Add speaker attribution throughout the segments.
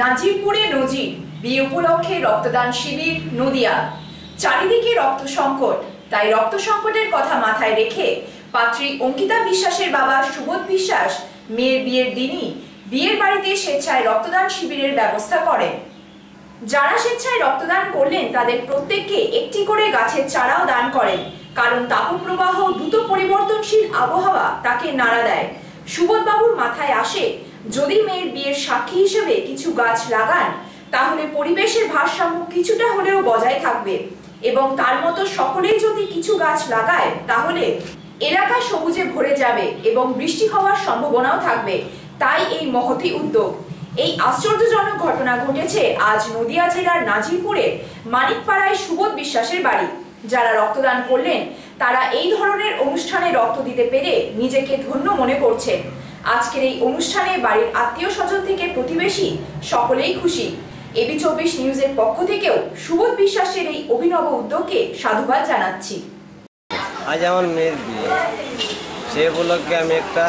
Speaker 1: নাজিরপুরে নজির বিয়ে উপলক্ষে রক্তদান শিবির, নদিয়া। চারিদিকে রক্ত সংকট, তাই রক্ত সংকটের কথা মাথায় রেখে পাত্রী অঙ্কিতা বিশ্বাসের বাবা সুবোধ বিশ্বাস মেয়ের বিয়ের দিনই বিয়ের বাড়িতে স্বেচ্ছায় রক্তদান শিবিরের ব্যবস্থা করেন। যারা স্বেচ্ছায় রক্তদান করলেন, তাদের প্রত্যেককে একটি করে গাছের চারাও দান করেন, কারণ তাপপ্রবাহ, দ্রুত পরিবর্তনশীল আবহাওয়া তাকে নাড়া দেয়। সুবোধবাবুর মাথায় আসে যদি মেয়ের বিয়ের সাক্ষী হিসেবে কিছু গাছ লাগান, তাহলে পরিবেশের ভারসাম্য কিছুটা হলেও বজায় থাকবে। এবং তার মতো সকলেই যদি কিছু গাছ লাগায়, তাহলে এলাকা সবুজে ভরে যাবে এবং বৃষ্টি হওয়ার সম্ভাবনাও থাকবে। তাই এই মহতি উদ্যোগ। এই আশ্চর্যজনক ঘটনা ঘটেছে আজ নদিয়া জেলার নাজিরপুরে মানিকপাড়ায় সুবোধ বিশ্বাসের বাড়ি। যারা রক্তদান করলেন, তারা এই ধরনের অনুষ্ঠানে রক্ত দিতে পেরে নিজেকে ধন্য মনে করছেন। আজকের এই অনুষ্ঠানে বাড়ির আত্মীয় স্বজন থেকে প্রতিবেশী সকলেই খুশি। এবি চব্বিশ নিউজের পক্ষ থেকেও সুবোধ বিশ্বাসের এই অভিনব উদ্যোগকে সাধুবাদ জানাচ্ছি।
Speaker 2: আজ আমার মেয়ের বিয়ে। সে উপলক্ষে আমি একটা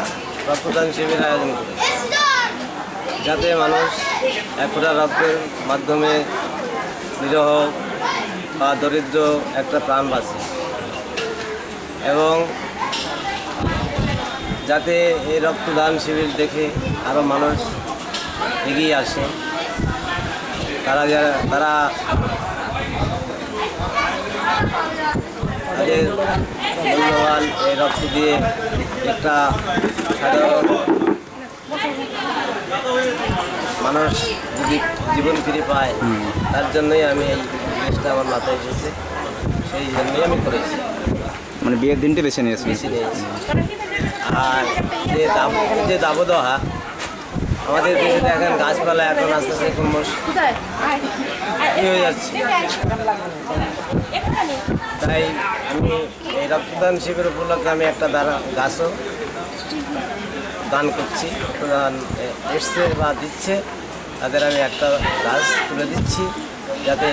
Speaker 2: রক্তদান শিবির আয়োজন করেছি। যাতে মানুষ এক ফোঁটা রক্তের মাধ্যমে নিরহ বা দরিদ্র একটা প্রাণ বাঁচে। এবং যাতে এই রক্তদান শিবির দেখে আরও মানুষ এগিয়ে আসে। তারা যারা তারা তাদের মূল্যবান এই রক্ত দিয়ে একটা সাধারণ মানুষ যদি জীবন ফিরে পায় তার জন্যই আমি এই জিনিসটা আমার মাথায় এসেছে। সেই জন্যই আমি করেছি।
Speaker 3: মানে বিয়ের দিনটি বেছে নিয়েছেন?
Speaker 2: বেশি নিয়েছি। আর যে দাব, যে দাবদহা, আমাদের দেশে দেখেন গাছপালা এখন আস্তে আস্তে ক্রমশ হয়ে যাচ্ছে? তাই আমি এই রক্তদান শিবির উপলক্ষে আমি একটা দাঁড়া গাছও দান করছি। রক্তদান এসছে বা দিচ্ছে, তাদের আমি একটা গাছ তুলে দিচ্ছি, যাতে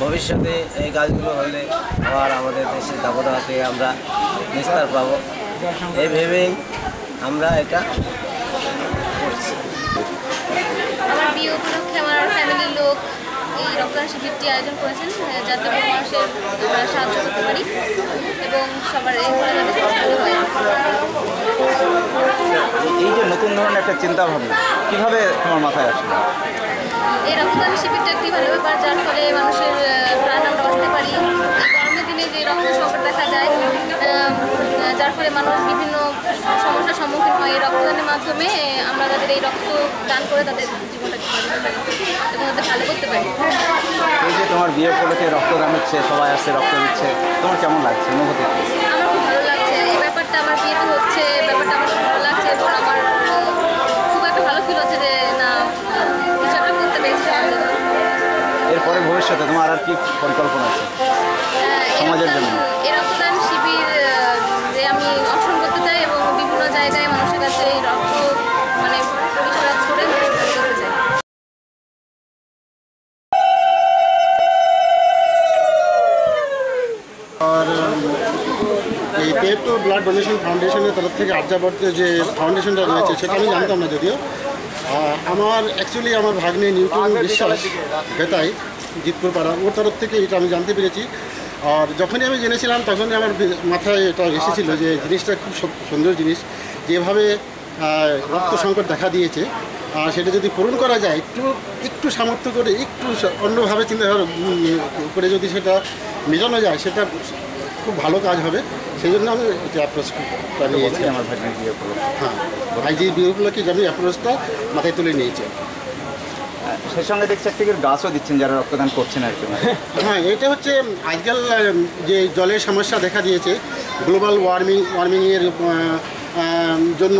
Speaker 2: ভবিষ্যতে এই গাছগুলো হলে আবার আমাদের দেশের দাবদাহ থেকে আমরা নিস্তার পাবো। এই ভেবেই আমরা এটা করছি।
Speaker 4: আমার বিয়ে উপলক্ষে আমার ফ্যামিলির লোক এই রক্তদান শিবিরটি আয়োজন করেছেন যাতে মানুষের আমরা সাহায্য করতে পারি এবং সবার এই
Speaker 3: যে নতুন ধরনের একটা চিন্তা ভাবনা কীভাবে তোমার মাথায় আসে
Speaker 4: এই রক্তদান শিবিরটা একটি ভালো ব্যাপার, যার ফলে মানুষের প্রাণ আমরা বাঁচাতে পারি। গরমের দিনে যে রক্ত সংকট দেখা যায় যার ফলে মানুষ বিভিন্ন সমস্যার সম্মুখীন হয় এই রক্তদানের মাধ্যমে আমরা তাদের এই রক্ত দান করে তাদের জীবনটাকে বাঁচাতে এবং তাদের ভালো করতে পারি।
Speaker 3: তোমার বিয়ে উপলক্ষে রক্তদান হচ্ছে, সবাই আসছে, রক্ত দিচ্ছে, তোমার কেমন লাগছে, অনুভূতি? এরপরে ভবিষ্যতে তোমার আর কি পরিকল্পনা আছে?
Speaker 4: এই
Speaker 3: সমাজের জন্য।
Speaker 4: এই রক্তদান শিবির যে আমি অংশগ্রহণ করতে চাই এবং বিভিন্ন জায়গায় মানুষের কাছে এই রক্ত মানে পরিষেবা করে করতে চাই।
Speaker 5: আর এই পে ব্লাড ডোনেশন ফাউন্ডেশনের তরফ থেকে আর্যাবর্তে যে ফাউন্ডেশনটা রয়েছে সেটা আমি জানতাম না যদিও। আমার অ্যাকচুয়ালি আমার ভাগ্নে নিউটন বিশ্বাস বেতাই জিতপুর পাড়া ওর তরফ থেকে এটা আমি জানতে পেরেছি। আর যখনই আমি জেনেছিলাম তখনই আমার মাথায় এটা এসেছিল যে জিনিসটা খুব সুন্দর জিনিস যেভাবে রক্ত সংকট দেখা দিয়েছে। আর সেটা যদি পূরণ করা যায় একটু একটু সামর্থ্য করে একটু অন্যভাবে উম, করে যদি সেটা মেজানো যায় সেটা খুব ভালো কাজ হবে। সেই জন্য আমি এটা অ্যাপ্রোচটা নিয়েছি
Speaker 3: আমার ভাগ্নের বিয়ে
Speaker 5: হ্যাঁ ভাইজি বিয়ে উপলক্ষে আমি অ্যাপ্রোচটা মাথায় তুলে নিয়েছি।
Speaker 3: আর সেই সঙ্গে দেখছি একটা গাছও দিচ্ছেন যারা রক্তদান করছেন আর কি।
Speaker 5: হ্যাঁ এটা হচ্ছে আজকাল যে জলের সমস্যা দেখা দিয়েছে গ্লোবাল ওয়ার্মিং ওয়ার্মিংয়ের জন্য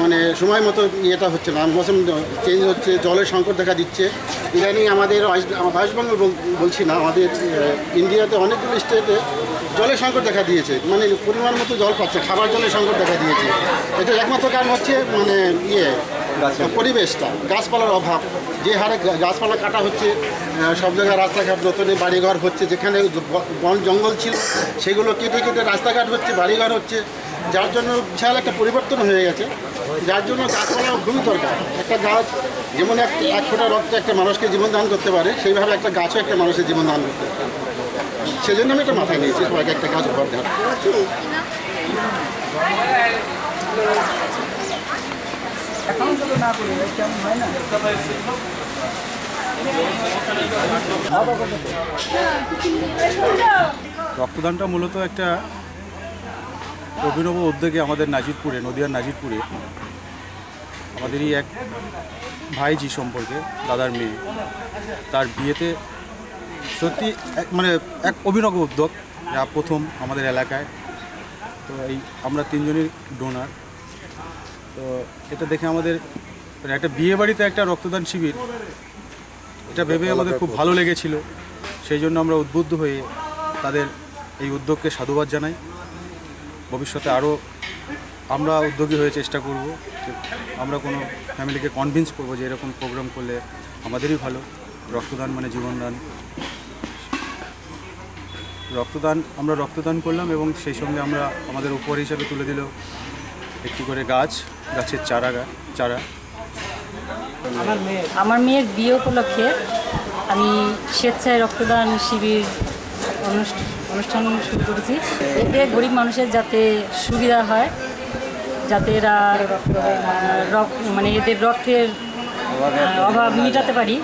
Speaker 5: মানে সময় মতো ইয়েটা হচ্ছে না মৌসুম চেঞ্জ হচ্ছে জলের সংকট দেখা দিচ্ছে। ইদানিং আমাদের ওয়েস্ট ওয়েস্ট বেঙ্গল বলছি না আমাদের ইন্ডিয়াতে অনেকগুলো স্টেটে জলের সংকট দেখা দিয়েছে। মানে পরিমাণ মতো জল পাচ্ছে খাবার জলের সংকট দেখা দিয়েছে। এটা একমাত্র কারণ হচ্ছে মানে ইয়ে। পরিবেশটা গাছপালার অভাব। যে হারে গাছপালা কাটা হচ্ছে সব জায়গায় রাস্তাঘাট নতুন বাড়িঘর হচ্ছে যেখানে বন জঙ্গল ছিল সেগুলো কেটে কেটে রাস্তাঘাট হচ্ছে বাড়িঘর হচ্ছে যার জন্য বিশাল একটা পরিবর্তন হয়ে গেছে। যার জন্য গাছপালা খুবই দরকার। একটা গাছ যেমন এক এক ফোঁটা রক্ত একটা মানুষকে জীবন দান করতে পারে সেইভাবে একটা গাছও একটা মানুষের জীবন দান করতে পারে। সেজন্য আমি এটা মাথায় নিয়েছি সবাইকে একটা গাছ উপহার দেওয়ার।
Speaker 6: রক্তদানটা মূলত একটা অভিনব উদ্যোগে আমাদের নাজিরপুরে, নদিয়ার নাজিরপুরে, আমাদেরই এক ভাইজি সম্পর্কে, দাদার মেয়ে, তার বিয়েতে সত্যি এক মানে এক অভিনব উদ্যোগ যা প্রথম আমাদের এলাকায়। তো এই আমরা তিনজনই ডোনার তো এটা দেখে আমাদের মানে একটা বিয়ে বাড়িতে একটা রক্তদান শিবির এটা ভেবে আমাদের খুব ভালো লেগেছিল। সেই জন্য আমরা উদ্বুদ্ধ হয়ে তাদের এই উদ্যোগকে সাধুবাদ জানাই। ভবিষ্যতে আরও আমরা উদ্যোগী হয়ে চেষ্টা করব যে আমরা কোনো ফ্যামিলিকে কনভিন্স করব যে এরকম প্রোগ্রাম করলে আমাদেরই ভালো। রক্তদান মানে জীবনদান। রক্তদান, আমরা রক্তদান করলাম এবং সেই সঙ্গে আমরা আমাদের উপহার হিসাবে তুলে দিল একটি করে গাছ, গাছের চারা চারা।
Speaker 7: আমার মেয়ের বিয়ে উপলক্ষে আমি স্বেচ্ছায় রক্তদান শিবির অনুষ্ঠ- অনুষ্ঠান শুরু করেছি। এতে গরিব মানুষের যাতে সুবিধা হয়, যাতে এরা মানে এদের রক্তের অভাব মেটাতে পারি।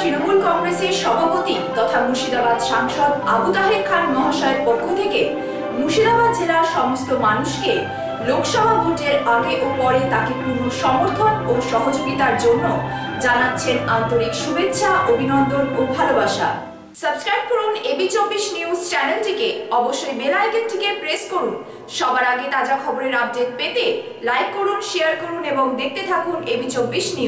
Speaker 1: তৃণমূল কংগ্রেসের সভাপতি তথা মুর্শিদাবাদ সাংসদ আবু তাহের খান মহাশয়ের পক্ষ থেকে মুর্শিদাবাদ জেলার সমস্ত মানুষকে লোকসভা ভোটের আগে ও পরে তাকে পূর্ণ সমর্থন ও সহযোগিতার জন্য জানাচ্ছেন আন্তরিক শুভেচ্ছা, অভিনন্দন ও ভালোবাসা। সাবস্ক্রাইব করুন এবি চব্বিশ নিউজ চ্যানেলটিকে। অবশ্যই বেল আইকনটিকে প্রেস করুন। সবার আগে তাজা খবরের আপডেট পেতে লাইক করুন, শেয়ার করুন এবং দেখতে থাকুন এবি চব্বিশ নিউজ।